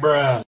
Bruh.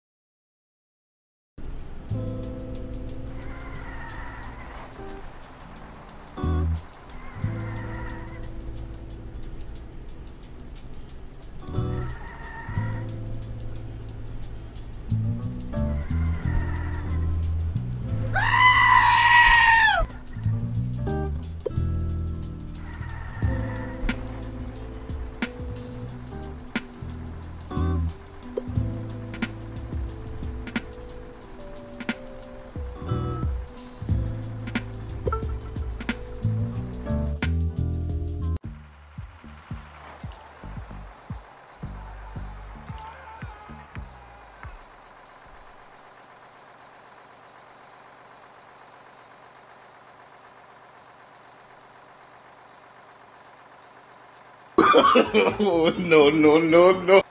no, no, no, no.